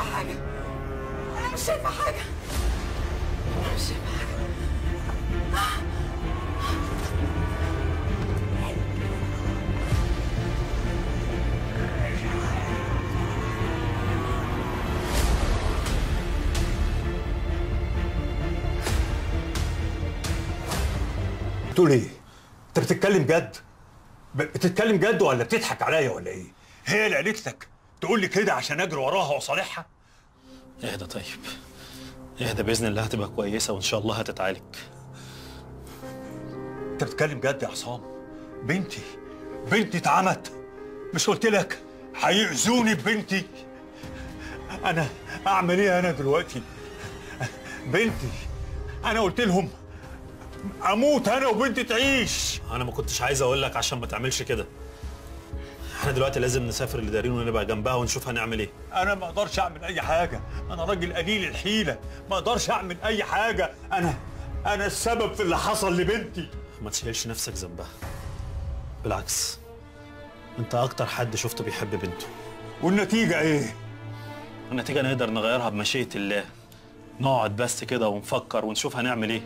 شايفة حاجة أنا مش شايفة حاجة أنا مش شايفة حاجة بتقول إيه؟ أنت بتتكلم جد؟ بتتكلم جد ولا بتضحك عليا ولا إيه؟ هي اللي قالت تقول لي كده عشان أجري وراها واصالحها؟ اهدى طيب اهدى بإذن الله هتبقى كويسة وإن شاء الله هتتعالج أنت بتتكلم جد يا عصام؟ بنتي بنتي اتعمت مش قلت لك هيأذوني ببنتي؟ أنا أعمل إيه أنا دلوقتي؟ بنتي أنا قلت لهم أموت أنا وبنتي تعيش أنا ما كنتش عايز أقول لك عشان ما تعملش كده إحنا دلوقتي لازم نسافر لدارين ونبقى جنبها ونشوف هنعمل إيه. أنا ما أقدرش اعمل اي حاجة. أنا راجل قليل الحيلة. ما أقدرش اعمل اي حاجة. أنا أنا السبب في اللي حصل لبنتي. ما تشيلش نفسك ذنبها. بالعكس انت أكتر حد شفته بيحب بنته. والنتيجة إيه؟ النتيجة نقدر نغيرها بمشيئة الله. نقعد بس كده ونفكر ونشوف هنعمل إيه.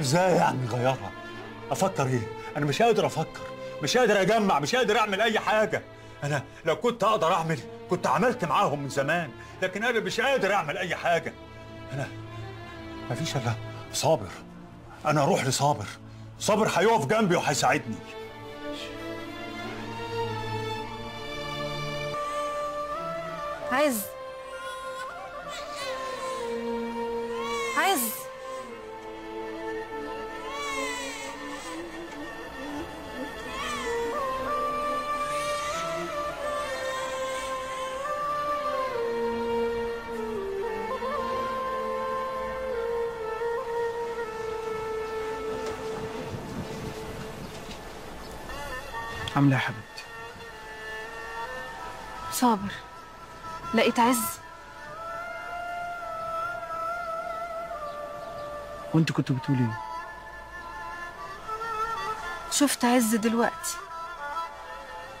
إزاي يعني غيرها؟ أفكر إيه؟ أنا مش قادر أفكر. مش قادر اجمع. مش قادر اعمل اي حاجة. أنا لو كنت أقدر أعمل كنت عملت معاهم من زمان لكن أنا مش قادر أعمل أي حاجة. أنا مفيش إلا صابر. أنا أروح لصابر. صابر هيقف جنبي وهيساعدني. عز. عز. عامله يا حبيبتي؟ صابر لقيت عز. وأنت كنت بتقولي إيه؟ شفت عز دلوقتي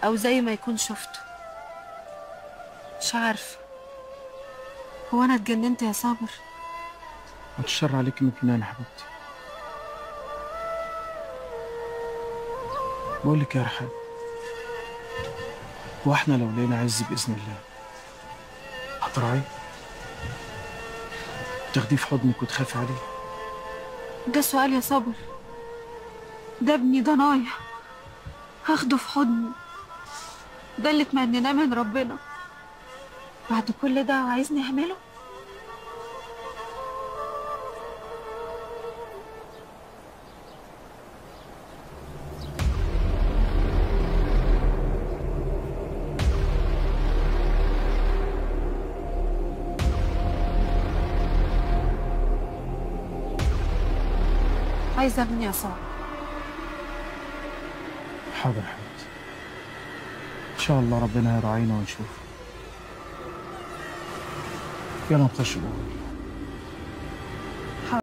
أو زي ما يكون شفته. مش عارفة. هو أنا اتجننت يا صابر؟ الشر عليك من يا حبيبتي. بقول لك يا رحاب هو إحنا لو لقينا عز بإذن الله. هتراعيه تاخديه في حضنك وتخافي عليه؟ ده سؤال يا صابر ده ابني ضنايا هاخده في حضني ده اللي اتمنيناه من ربنا. بعد كل ده عايزني أعمله؟ عايزة ابني يا صابر حاضر حبيبتي. إن شاء الله ربنا يراعينا ونشوف يلا نخش جوه